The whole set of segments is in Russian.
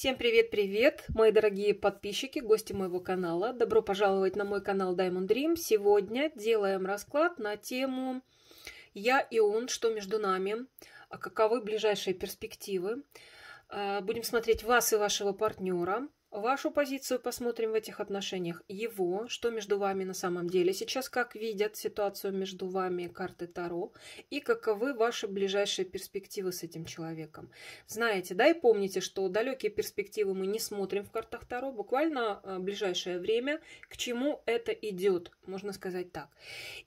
Всем привет-привет, мои дорогие подписчики, гости моего канала. Добро пожаловать на мой канал Diamond Dream. Сегодня делаем расклад на тему «Я и он. Что между нами?», а каковы ближайшие перспективы. А, будем смотреть вас и вашего партнера. Вашу позицию посмотрим в этих отношениях. Его, что между вами на самом деле сейчас, как видят ситуацию между вами карты Таро, и каковы ваши ближайшие перспективы с этим человеком. Знаете, да, и помните, что далекие перспективы мы не смотрим в картах Таро, буквально а, ближайшее время, к чему это идет, можно сказать так.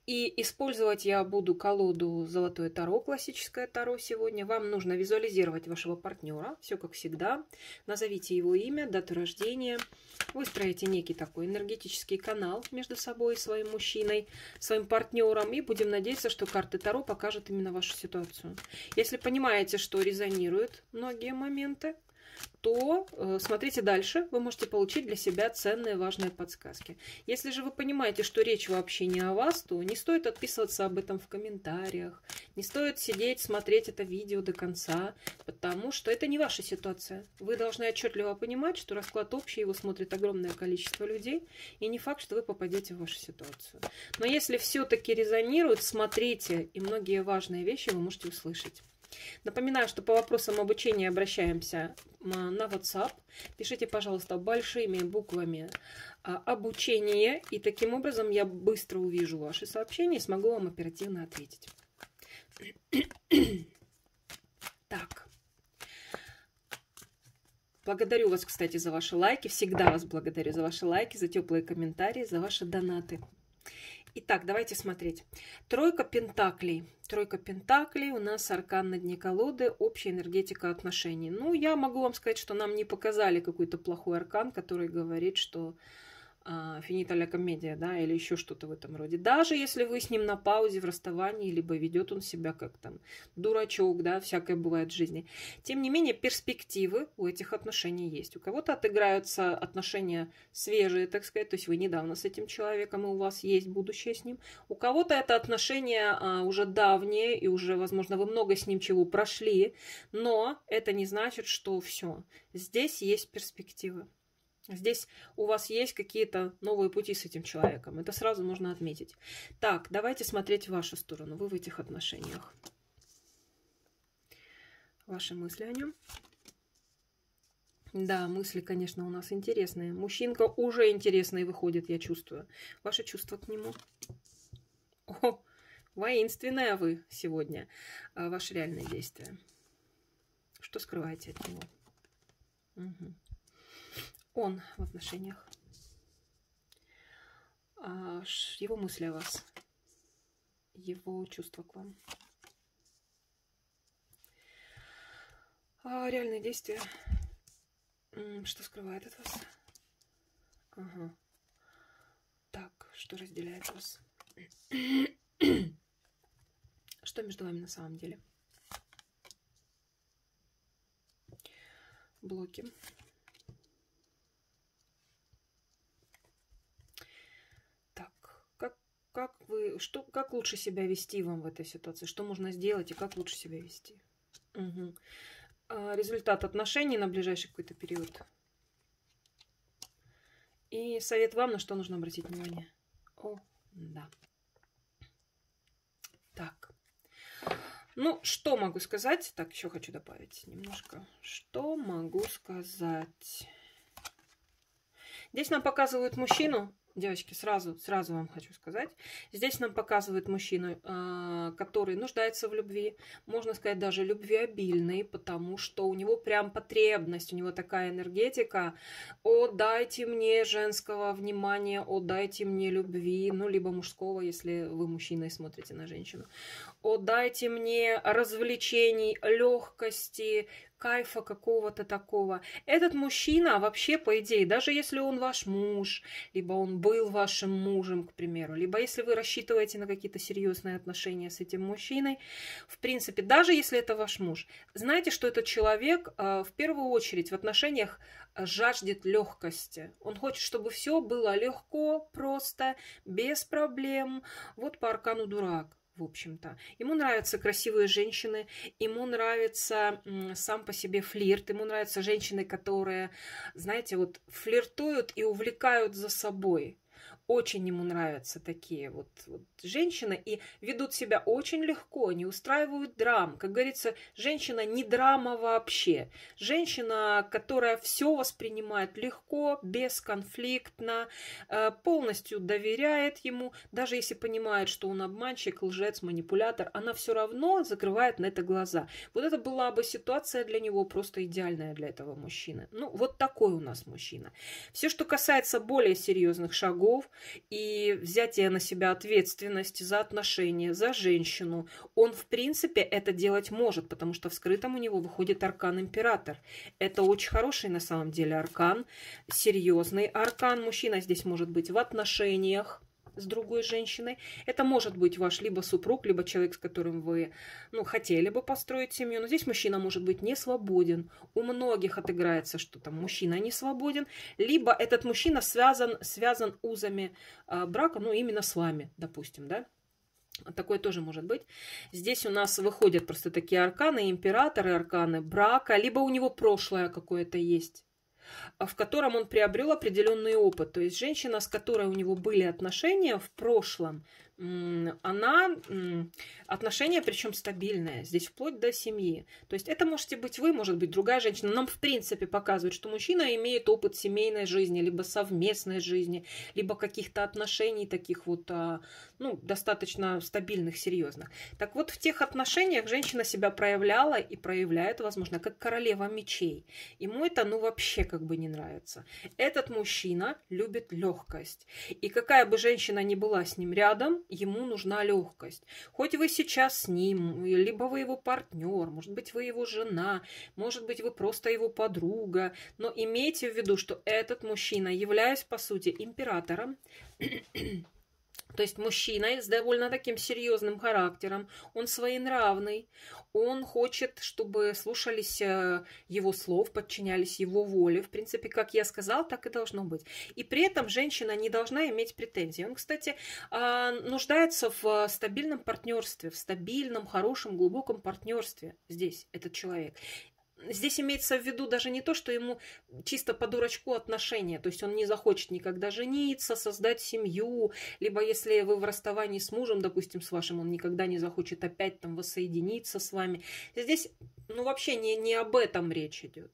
И использовать я буду колоду Золотое Таро, классическое Таро сегодня. Вам нужно визуализировать вашего партнера, все как всегда. Назовите его имя, дату рождения рождения. Вы строите некий такой энергетический канал между собой и своим мужчиной, своим партнером. И будем надеяться, что карты Таро покажут именно вашу ситуацию. Если понимаете, что резонируют многие моменты, то э, смотрите дальше, вы можете получить для себя ценные, важные подсказки. Если же вы понимаете, что речь вообще не о вас, то не стоит отписываться об этом в комментариях, не стоит сидеть, смотреть это видео до конца, потому что это не ваша ситуация. Вы должны отчетливо понимать, что расклад общий, его смотрит огромное количество людей, и не факт, что вы попадете в вашу ситуацию. Но если все-таки резонирует, смотрите, и многие важные вещи вы можете услышать. Напоминаю, что по вопросам обучения обращаемся на WhatsApp. Пишите, пожалуйста, большими буквами а, обучение, и таким образом я быстро увижу ваши сообщения и смогу вам оперативно ответить. Так. Благодарю вас, кстати, за ваши лайки. Всегда вас благодарю за ваши лайки, за теплые комментарии, за ваши донаты. Итак, давайте смотреть. Тройка пентаклей. Тройка пентаклей, у нас аркан на дне колоды, общая энергетика отношений. Ну, я могу вам сказать, что нам не показали какой-то плохой аркан, который говорит, что а, финита ля комедия, да, или еще что-то в этом роде. Даже если вы с ним на паузе в расставании, либо ведет он себя как там дурачок, да, всякое бывает в жизни. Тем не менее, перспективы у этих отношений есть. У кого-то отыграются отношения свежие, так сказать, то есть вы недавно с этим человеком, и у вас есть будущее с ним. У кого-то это отношения а, уже давние, и уже, возможно, вы много с ним чего прошли, но это не значит, что все. Здесь есть перспективы. Здесь у вас есть какие-то новые пути с этим человеком. Это сразу можно отметить. Так, давайте смотреть в вашу сторону. Вы в этих отношениях. Ваши мысли о нем. Да, мысли, конечно, у нас интересные. Мужчинка уже интересный выходит, я чувствую. Ваши чувства к нему. О, воинственная вы сегодня. А, ваши реальные действия. Что скрываете от него? Угу он в отношениях, а, его мысли о вас, его чувства к вам. А реальные действия, что скрывает от вас? Ага. Так, что разделяет вас? Что между вами на самом деле? Блоки. Как вы, что, как лучше себя вести вам в этой ситуации? Что можно сделать и как лучше себя вести? Угу. А, результат отношений на ближайший какой-то период. И совет вам, на что нужно обратить внимание. О, да. Так. Ну, что могу сказать? Так, еще хочу добавить немножко. Что могу сказать? Здесь нам показывают мужчину, Девочки, сразу, сразу вам хочу сказать. Здесь нам показывает мужчину, а, который нуждается в любви. Можно сказать, даже любвеобильный, потому что у него прям потребность, у него такая энергетика. О, дайте мне женского внимания, о, дайте мне любви, ну, либо мужского, если вы мужчина и смотрите на женщину. О, дайте мне развлечений, легкости, кайфа какого-то такого. Этот мужчина вообще, по идее, даже если он ваш муж, либо он был вашим мужем, к примеру, либо если вы рассчитываете на какие-то серьезные отношения с этим мужчиной, в принципе, даже если это ваш муж, знаете, что этот человек э, в первую очередь в отношениях жаждет легкости. Он хочет, чтобы все было легко, просто, без проблем. Вот по аркану дурак в общем-то. Ему нравятся красивые женщины, ему нравится сам по себе флирт, ему нравятся женщины, которые, знаете, вот флиртуют и увлекают за собой очень ему нравятся такие вот, вот женщины и ведут себя очень легко, не устраивают драм. Как говорится, женщина не драма вообще. Женщина, которая все воспринимает легко, бесконфликтно, э, полностью доверяет ему, даже если понимает, что он обманщик, лжец, манипулятор, она все равно закрывает на это глаза. Вот это была бы ситуация для него просто идеальная для этого мужчины. Ну, вот такой у нас мужчина. Все, что касается более серьезных шагов, и взятие на себя ответственности за отношения, за женщину, он, в принципе, это делать может, потому что в скрытом у него выходит аркан император. Это очень хороший на самом деле аркан, серьезный аркан. Мужчина здесь может быть в отношениях, с другой женщиной. Это может быть ваш либо супруг, либо человек, с которым вы ну, хотели бы построить семью. Но здесь мужчина может быть не свободен. У многих отыграется, что там мужчина не свободен. Либо этот мужчина связан, связан узами э, брака, ну, именно с вами, допустим, да. Такое тоже может быть. Здесь у нас выходят просто такие арканы, императоры, арканы брака, либо у него прошлое какое-то есть в котором он приобрел определенный опыт. То есть женщина, с которой у него были отношения в прошлом, она отношения, причем стабильные, здесь вплоть до семьи. То есть это можете быть вы, может быть другая женщина. Нам в принципе показывает, что мужчина имеет опыт семейной жизни, либо совместной жизни, либо каких-то отношений таких вот, а, ну, достаточно стабильных, серьезных. Так вот, в тех отношениях женщина себя проявляла и проявляет, возможно, как королева мечей. Ему это, ну, вообще как бы не нравится. Этот мужчина любит легкость. И какая бы женщина ни была с ним рядом, ему нужна легкость. Хоть вы сейчас с ним, либо вы его партнер, может быть, вы его жена, может быть, вы просто его подруга, но имейте в виду, что этот мужчина, являясь, по сути, императором, то есть мужчина с довольно таким серьезным характером, он своенравный, он хочет, чтобы слушались э, его слов, подчинялись его воле. В принципе, как я сказал, так и должно быть. И при этом женщина не должна иметь претензий. Он, кстати, а, нуждается в стабильном партнерстве, в стабильном, хорошем, глубоком партнерстве здесь, этот человек здесь имеется в виду даже не то, что ему чисто по дурачку отношения, то есть он не захочет никогда жениться, создать семью, либо если вы в расставании с мужем, допустим, с вашим, он никогда не захочет опять там воссоединиться с вами. Здесь, ну, вообще не, не об этом речь идет.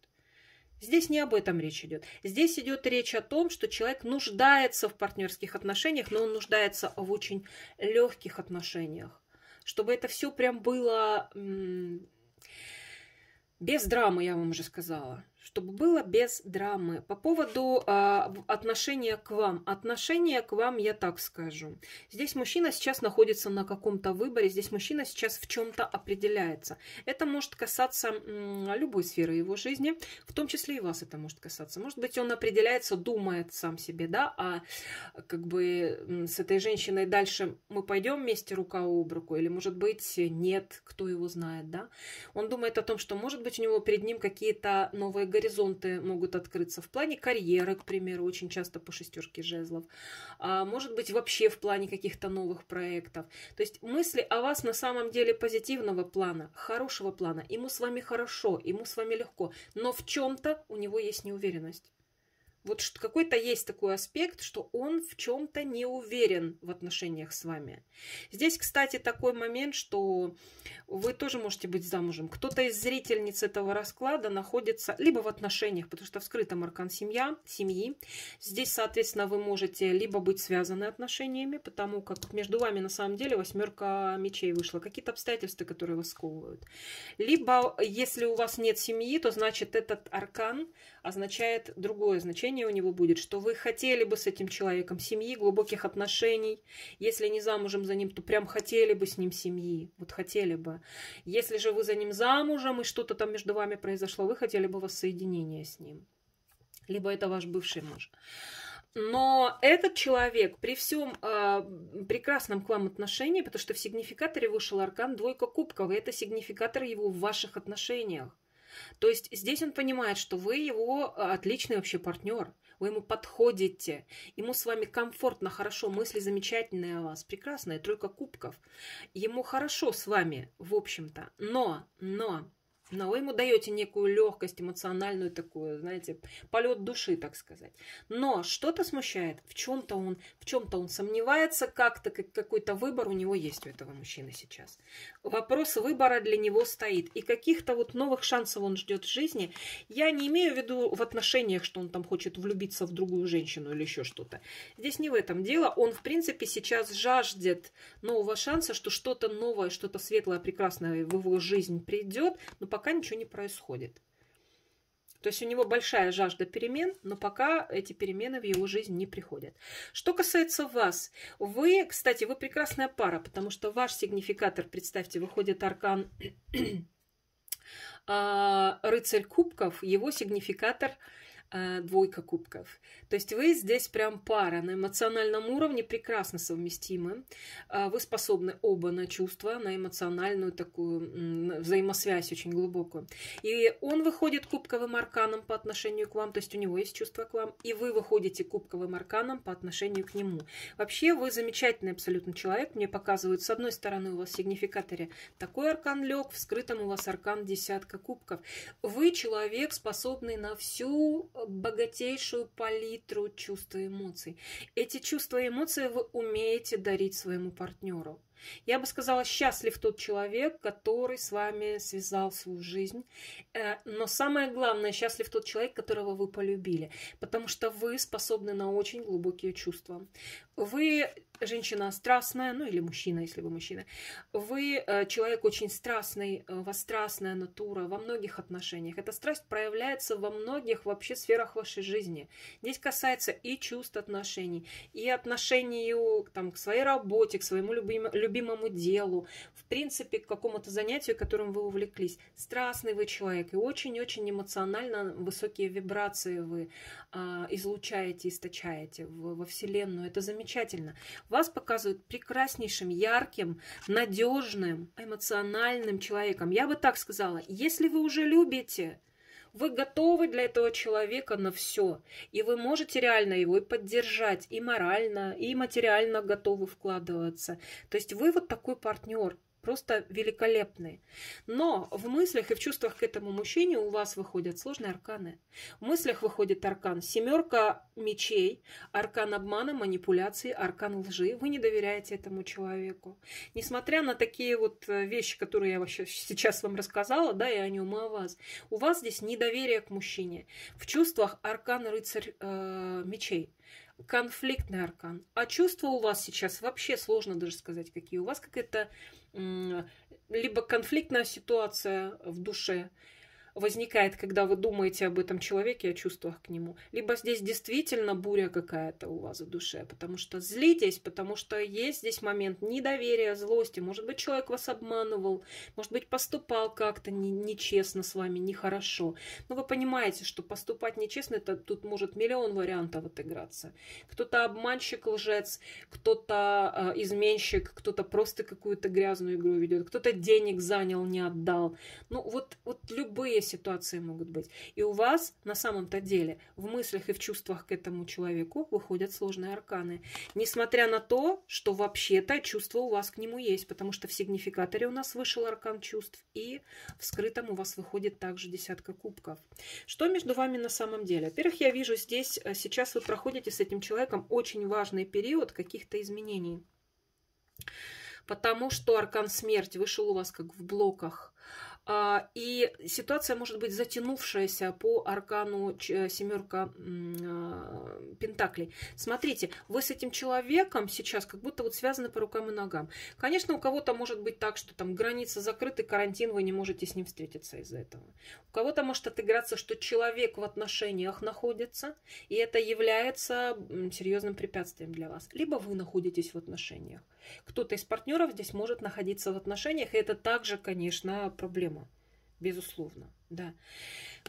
Здесь не об этом речь идет. Здесь идет речь о том, что человек нуждается в партнерских отношениях, но он нуждается в очень легких отношениях. Чтобы это все прям было без драмы, я вам уже сказала чтобы было без драмы. По поводу э, отношения к вам. Отношение к вам, я так скажу. Здесь мужчина сейчас находится на каком-то выборе, здесь мужчина сейчас в чем-то определяется. Это может касаться м, любой сферы его жизни, в том числе и вас это может касаться. Может быть, он определяется, думает сам себе, да, а как бы с этой женщиной дальше мы пойдем вместе рука об руку, или, может быть, нет, кто его знает, да. Он думает о том, что, может быть, у него перед ним какие-то новые горизонты могут открыться в плане карьеры, к примеру, очень часто по шестерке жезлов. А может быть, вообще в плане каких-то новых проектов. То есть мысли о вас на самом деле позитивного плана, хорошего плана. Ему с вами хорошо, ему с вами легко. Но в чем-то у него есть неуверенность. Вот какой-то есть такой аспект, что он в чем-то не уверен в отношениях с вами. Здесь, кстати, такой момент, что вы тоже можете быть замужем. Кто-то из зрительниц этого расклада находится либо в отношениях, потому что в скрытом аркан семья, семьи. Здесь, соответственно, вы можете либо быть связаны отношениями, потому как между вами на самом деле восьмерка мечей вышла, какие-то обстоятельства, которые вас сковывают. Либо, если у вас нет семьи, то значит этот аркан означает другое значение у него будет, что вы хотели бы с этим человеком семьи, глубоких отношений. Если не замужем за ним, то прям хотели бы с ним семьи. Вот хотели бы. Если же вы за ним замужем и что-то там между вами произошло, вы хотели бы воссоединения с ним. Либо это ваш бывший муж. Но этот человек при всем э, прекрасном к вам отношении, потому что в сигнификаторе вышел аркан двойка кубков, и это сигнификатор его в ваших отношениях. То есть здесь он понимает, что вы его а, отличный вообще партнер, вы ему подходите, ему с вами комфортно, хорошо, мысли замечательные о вас, прекрасная тройка кубков. Ему хорошо с вами, в общем-то, но, но, но вы ему даете некую легкость, эмоциональную такую, знаете, полет души, так сказать. Но что-то смущает, в чем-то он, в чем-то он сомневается, как-то как, какой-то выбор у него есть у этого мужчины сейчас. Вопрос выбора для него стоит. И каких-то вот новых шансов он ждет в жизни. Я не имею в виду в отношениях, что он там хочет влюбиться в другую женщину или еще что-то. Здесь не в этом дело. Он, в принципе, сейчас жаждет нового шанса, что что-то новое, что-то светлое, прекрасное в его жизнь придет, но пока пока ничего не происходит. То есть у него большая жажда перемен, но пока эти перемены в его жизнь не приходят. Что касается вас, вы, кстати, вы прекрасная пара, потому что ваш сигнификатор, представьте, выходит аркан а, рыцарь кубков, его сигнификатор – Э, двойка кубков. То есть вы здесь прям пара на эмоциональном уровне прекрасно совместимы. Э, вы способны оба на чувства, на эмоциональную такую взаимосвязь очень глубокую. И он выходит кубковым арканом по отношению к вам, то есть у него есть чувство к вам, и вы выходите кубковым арканом по отношению к нему. Вообще вы замечательный абсолютно человек. Мне показывают, с одной стороны у вас в сигнификаторе такой аркан лег, в скрытом у вас аркан десятка кубков. Вы человек, способный на всю богатейшую палитру чувств и эмоций. Эти чувства и эмоции вы умеете дарить своему партнеру. Я бы сказала, счастлив тот человек, который с вами связал свою жизнь. Э, но самое главное, счастлив тот человек, которого вы полюбили. Потому что вы способны на очень глубокие чувства. Вы женщина страстная, ну или мужчина, если вы мужчина, вы э, человек очень страстный, э, у вас страстная натура во многих отношениях. Эта страсть проявляется во многих вообще сферах вашей жизни. Здесь касается и чувств отношений, и отношению там, к своей работе, к своему любим, любимому делу, в принципе, к какому-то занятию, которым вы увлеклись. Страстный вы человек, и очень-очень эмоционально высокие вибрации вы а, излучаете, источаете в, во Вселенную. Это замечательно вас показывают прекраснейшим, ярким, надежным, эмоциональным человеком. Я бы так сказала, если вы уже любите, вы готовы для этого человека на все. И вы можете реально его и поддержать, и морально, и материально готовы вкладываться. То есть вы вот такой партнер, просто великолепные. Но в мыслях и в чувствах к этому мужчине у вас выходят сложные арканы. В мыслях выходит аркан семерка мечей, аркан обмана, манипуляции, аркан лжи. Вы не доверяете этому человеку. Несмотря на такие вот э, вещи, которые я вообще сейчас вам рассказала, да, и они ума о вас, у вас здесь недоверие к мужчине. В чувствах аркан рыцарь э, мечей конфликтный аркан. А чувства у вас сейчас вообще сложно даже сказать, какие. У вас какая-то либо конфликтная ситуация в душе, возникает, когда вы думаете об этом человеке, о чувствах к нему. Либо здесь действительно буря какая-то у вас в душе, потому что злитесь, потому что есть здесь момент недоверия, злости. Может быть, человек вас обманывал, может быть, поступал как-то нечестно с вами, нехорошо. Но вы понимаете, что поступать нечестно, это тут может миллион вариантов отыграться. Кто-то обманщик, лжец, кто-то э, изменщик, кто-то просто какую-то грязную игру ведет, кто-то денег занял, не отдал. Ну, вот, вот любые ситуации могут быть. И у вас на самом-то деле в мыслях и в чувствах к этому человеку выходят сложные арканы. Несмотря на то, что вообще-то чувство у вас к нему есть, потому что в сигнификаторе у нас вышел аркан чувств, и в скрытом у вас выходит также десятка кубков. Что между вами на самом деле? Во-первых, я вижу здесь, э, сейчас вы проходите с этим человеком очень важный период каких-то изменений. Потому что аркан смерти вышел у вас как в блоках. А, и ситуация может быть затянувшаяся по аркану э, семерка пентаклей. Смотрите, вы с этим человеком сейчас как будто вот связаны по рукам и ногам. Конечно, у кого-то может быть так, что там граница закрыта, карантин, вы не можете с ним встретиться из-за этого. У кого-то может отыграться, что человек в отношениях находится, и это является серьезным препятствием для вас. Либо вы находитесь в отношениях. Кто-то из партнеров здесь может находиться в отношениях, и это также, конечно, проблема. Безусловно, да.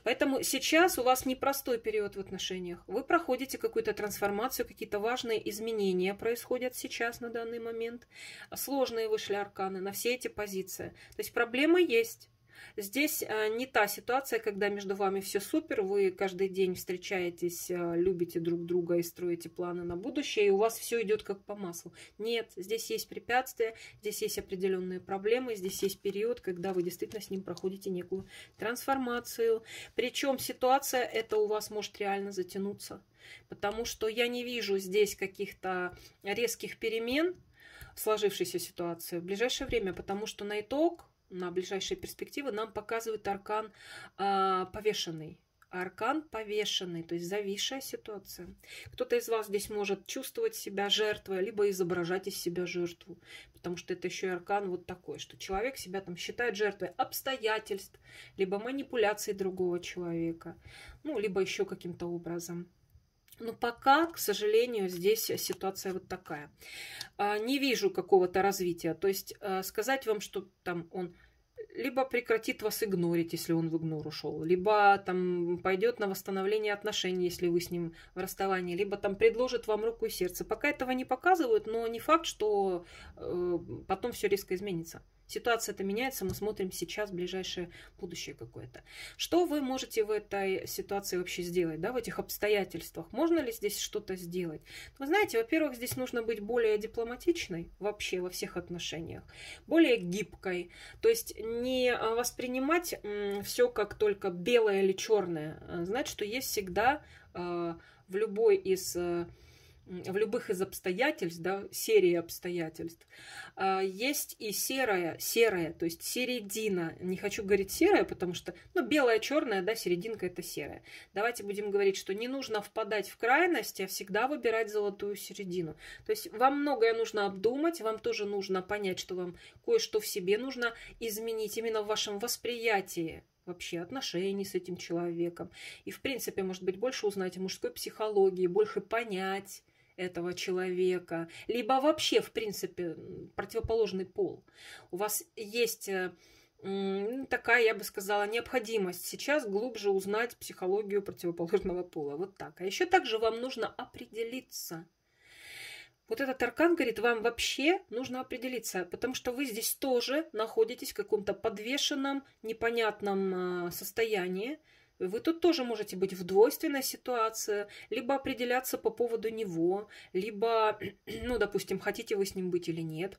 Поэтому сейчас у вас непростой период в отношениях. Вы проходите какую-то трансформацию, какие-то важные изменения происходят сейчас на данный момент. Сложные вышли арканы на все эти позиции. То есть проблема есть. Здесь э, не та ситуация, когда между вами все супер, вы каждый день встречаетесь, э, любите друг друга и строите планы на будущее, и у вас все идет как по маслу. Нет, здесь есть препятствия, здесь есть определенные проблемы, здесь есть период, когда вы действительно с ним проходите некую трансформацию. Причем ситуация эта у вас может реально затянуться, потому что я не вижу здесь каких-то резких перемен, в сложившейся ситуации в ближайшее время, потому что на итог на ближайшие перспективы нам показывает аркан э, повешенный. Аркан повешенный, то есть зависшая ситуация. Кто-то из вас здесь может чувствовать себя жертвой, либо изображать из себя жертву, потому что это еще и аркан вот такой, что человек себя там считает жертвой обстоятельств, либо манипуляций другого человека, ну, либо еще каким-то образом. Но пока, к сожалению, здесь ситуация вот такая. А, не вижу какого-то развития. То есть а, сказать вам, что там он либо прекратит вас игнорить, если он в игнор ушел, либо там пойдет на восстановление отношений, если вы с ним в расставании, либо там предложит вам руку и сердце. Пока этого не показывают, но не факт, что э, потом все резко изменится. Ситуация это меняется, мы смотрим сейчас ближайшее будущее какое-то. Что вы можете в этой ситуации вообще сделать, да, в этих обстоятельствах? Можно ли здесь что-то сделать? Вы знаете, во-первых, здесь нужно быть более дипломатичной вообще во всех отношениях, более гибкой, то есть не воспринимать все как только белое или черное, а знать, что есть всегда а, в любой из э, в любых из обстоятельств, да, серии обстоятельств, а, есть и серая, серая, то есть середина. Не хочу говорить серая, потому что, ну, белая, черная, да, серединка это серая. Давайте будем говорить, что не нужно впадать в крайность, а всегда выбирать золотую середину. То есть вам многое нужно обдумать, вам тоже нужно понять, что вам кое-что в себе нужно изменить именно в вашем восприятии вообще отношений с этим человеком. И, в принципе, может быть, больше узнать о мужской психологии, больше понять, этого человека, либо вообще, в принципе, противоположный пол. У вас есть э, такая, я бы сказала, необходимость сейчас глубже узнать психологию противоположного пола. Вот так. А еще также вам нужно определиться. Вот этот аркан говорит, вам вообще нужно определиться, потому что вы здесь тоже находитесь в каком-то подвешенном, непонятном э, состоянии, вы тут тоже можете быть в двойственной ситуации, либо определяться по поводу него, либо, ну, допустим, хотите вы с ним быть или нет.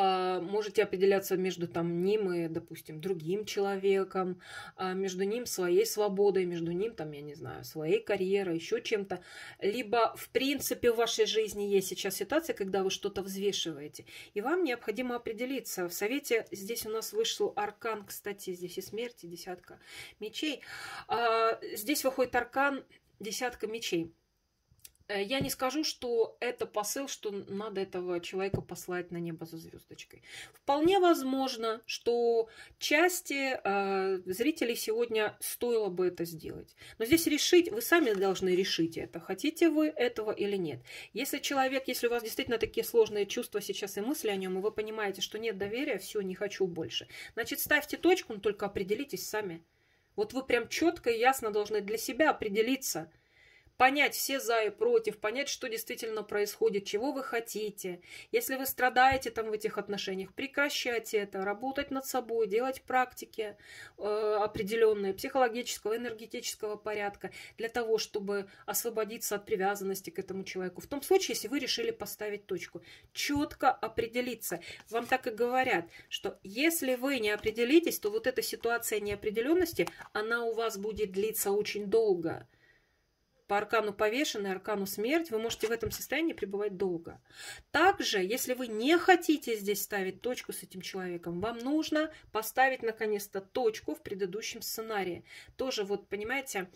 А, можете определяться между там ним и, допустим, другим человеком, а, между ним своей свободой, между ним, там, я не знаю, своей карьерой, еще чем-то. Либо, в принципе, в вашей жизни есть сейчас ситуация, когда вы что-то взвешиваете, и вам необходимо определиться. В совете здесь у нас вышел аркан, кстати, здесь и смерти, десятка мечей. А, здесь выходит аркан десятка мечей. Э, я не скажу, что это посыл, что надо этого человека послать на небо за звездочкой. Вполне возможно, что части э, зрителей сегодня стоило бы это сделать. Но здесь решить, вы сами должны решить это, хотите вы этого или нет. Если человек, если у вас действительно такие сложные чувства сейчас и мысли о нем, и вы понимаете, что нет доверия, все, не хочу больше, значит, ставьте точку, но только определитесь сами. Вот вы прям четко и ясно должны для себя определиться – понять все за и против, понять, что действительно происходит, чего вы хотите. Если вы страдаете там в этих отношениях, прекращайте это, работать над собой, делать практики э, определенные психологического, энергетического порядка для того, чтобы освободиться от привязанности к этому человеку. В том случае, если вы решили поставить точку, четко определиться. Вам так и говорят, что если вы не определитесь, то вот эта ситуация неопределенности, она у вас будет длиться очень долго по аркану повешенный, аркану смерть, вы можете в этом состоянии пребывать долго. Также, если вы не хотите здесь ставить точку с этим человеком, вам нужно поставить наконец-то точку в предыдущем сценарии. Тоже вот, понимаете,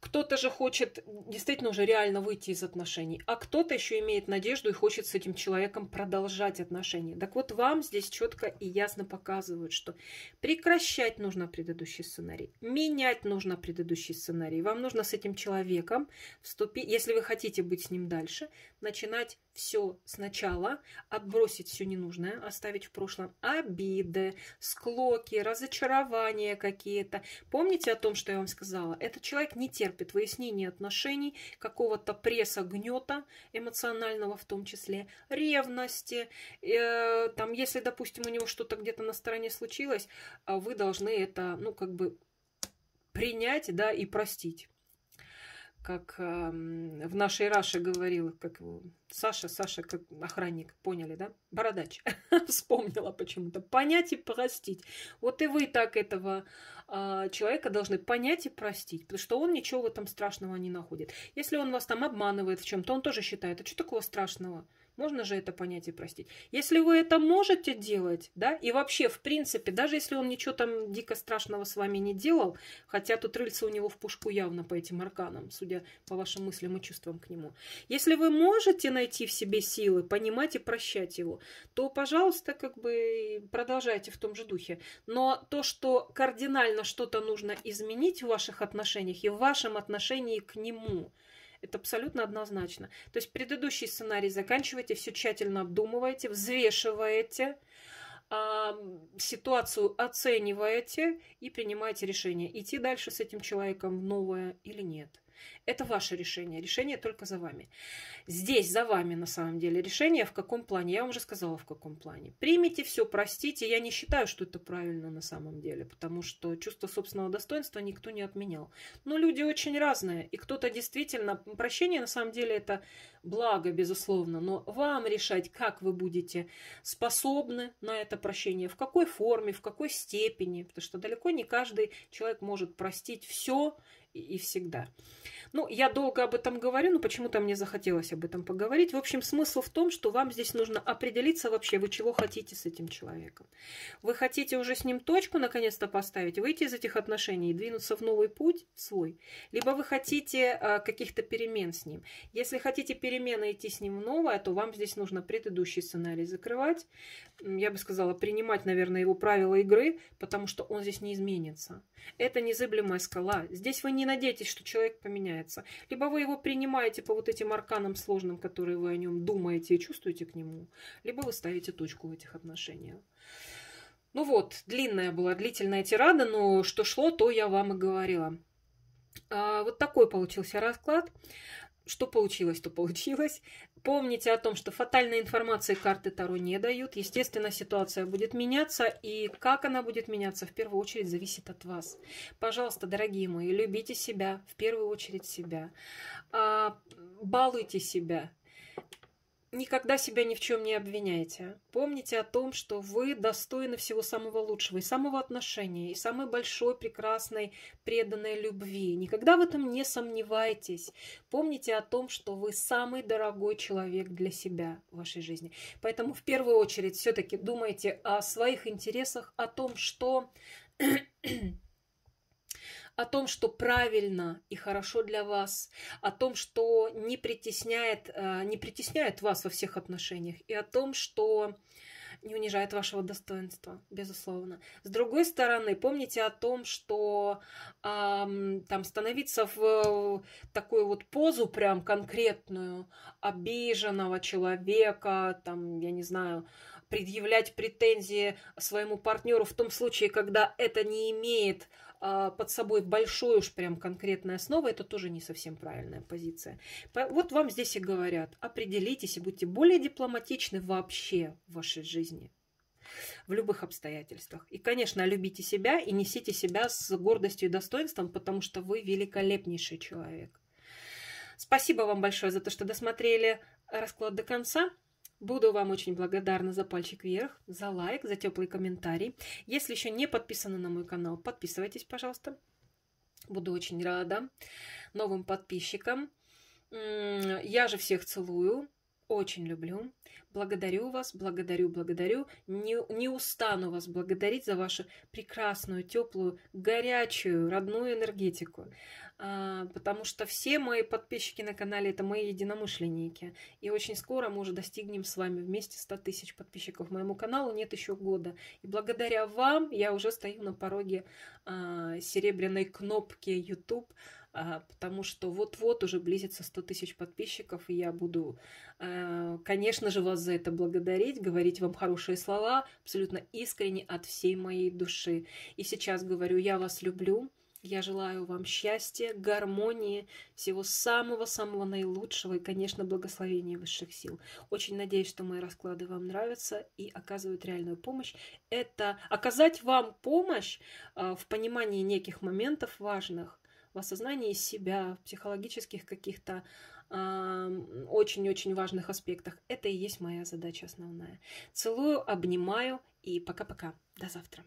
кто-то же хочет действительно уже реально выйти из отношений, а кто-то еще имеет надежду и хочет с этим человеком продолжать отношения. Так вот, вам здесь четко и ясно показывают, что прекращать нужно предыдущий сценарий, менять нужно предыдущий сценарий. Вам нужно с этим человеком вступить, если вы хотите быть с ним дальше, начинать все сначала, отбросить все ненужное, оставить в прошлом обиды, склоки, разочарования какие-то. Помните о том, что я вам сказала? Этот человек не терпит выяснения отношений, какого-то пресса, гнета эмоционального в том числе, ревности. Э, там, если, допустим, у него что-то где-то на стороне случилось, а вы должны это, ну, как бы принять, да, и простить как э, в нашей Раше говорил, как Саша, Саша, как охранник, поняли, да? Бородач. Вспомнила почему-то. Понять и простить. Вот и вы так этого э, человека должны понять и простить, потому что он ничего в этом страшного не находит. Если он вас там обманывает в чем-то, он тоже считает, а что такого страшного? Можно же это понять и простить. Если вы это можете делать, да, и вообще, в принципе, даже если он ничего там дико страшного с вами не делал, хотя тут рыльца у него в пушку явно по этим арканам, судя по вашим мыслям и чувствам к нему. Если вы можете найти в себе силы, понимать и прощать его, то, пожалуйста, как бы продолжайте в том же духе. Но то, что кардинально что-то нужно изменить в ваших отношениях и в вашем отношении к нему – это абсолютно однозначно. То есть предыдущий сценарий заканчивайте, все тщательно обдумываете, взвешиваете, ситуацию оцениваете и принимаете решение, идти дальше с этим человеком в новое или нет. Это ваше решение. Решение только за вами. Здесь за вами на самом деле решение в каком плане. Я вам уже сказала в каком плане. Примите все, простите. Я не считаю, что это правильно на самом деле, потому что чувство собственного достоинства никто не отменял. Но люди очень разные. И кто-то действительно... Прощение на самом деле это благо, безусловно. Но вам решать, как вы будете способны на это прощение, в какой форме, в какой степени. Потому что далеко не каждый человек может простить все и всегда. Ну, я долго об этом говорю, но почему-то мне захотелось об этом поговорить. В общем, смысл в том, что вам здесь нужно определиться вообще, вы чего хотите с этим человеком. Вы хотите уже с ним точку наконец-то поставить, выйти из этих отношений и двинуться в новый путь свой. Либо вы хотите а, каких-то перемен с ним. Если хотите перемены идти с ним в новое, то вам здесь нужно предыдущий сценарий закрывать. Я бы сказала, принимать, наверное, его правила игры, потому что он здесь не изменится. Это незыблемая скала. Здесь вы не надеетесь, что человек поменяется. Либо вы его принимаете по вот этим арканам сложным, которые вы о нем думаете и чувствуете к нему, либо вы ставите точку в этих отношениях. Ну вот, длинная была, длительная тирада, но что шло, то я вам и говорила. А, вот такой получился расклад что получилось, то получилось. Помните о том, что фатальной информации карты Таро не дают. Естественно, ситуация будет меняться, и как она будет меняться, в первую очередь, зависит от вас. Пожалуйста, дорогие мои, любите себя, в первую очередь себя. А, балуйте себя, Никогда себя ни в чем не обвиняйте. Помните о том, что вы достойны всего самого лучшего, и самого отношения, и самой большой, прекрасной, преданной любви. Никогда в этом не сомневайтесь. Помните о том, что вы самый дорогой человек для себя в вашей жизни. Поэтому в первую очередь все-таки думайте о своих интересах, о том, что о том, что правильно и хорошо для вас, о том, что не притесняет, э, не притесняет вас во всех отношениях, и о том, что не унижает вашего достоинства, безусловно. С другой стороны, помните о том, что э, там становиться в такую вот позу прям конкретную обиженного человека, там, я не знаю, предъявлять претензии своему партнеру в том случае, когда это не имеет под собой большой уж прям конкретной основы, это тоже не совсем правильная позиция. Вот вам здесь и говорят, определитесь и будьте более дипломатичны вообще в вашей жизни в любых обстоятельствах. И, конечно, любите себя и несите себя с гордостью и достоинством, потому что вы великолепнейший человек. Спасибо вам большое за то, что досмотрели расклад до конца. Буду вам очень благодарна за пальчик вверх, за лайк, за теплый комментарий. Если еще не подписаны на мой канал, подписывайтесь, пожалуйста. Буду очень рада новым подписчикам. Я же всех целую, очень люблю. Благодарю вас, благодарю, благодарю. Не, не устану вас благодарить за вашу прекрасную, теплую, горячую, родную энергетику. А, потому что все мои подписчики на канале это мои единомышленники. И очень скоро мы уже достигнем с вами вместе 100 тысяч подписчиков моему каналу. Нет еще года. И благодаря вам я уже стою на пороге а, серебряной кнопки YouTube а, потому что вот-вот уже близится 100 тысяч подписчиков, и я буду, конечно же, вас за это благодарить, говорить вам хорошие слова, абсолютно искренне от всей моей души. И сейчас говорю, я вас люблю, я желаю вам счастья, гармонии, всего самого-самого наилучшего и, конечно, благословения высших сил. Очень надеюсь, что мои расклады вам нравятся и оказывают реальную помощь. Это оказать вам помощь э, в понимании неких моментов важных, в осознании себя, в психологических каких-то э, очень-очень важных аспектах. Это и есть моя задача основная. Целую, обнимаю и пока-пока. До завтра.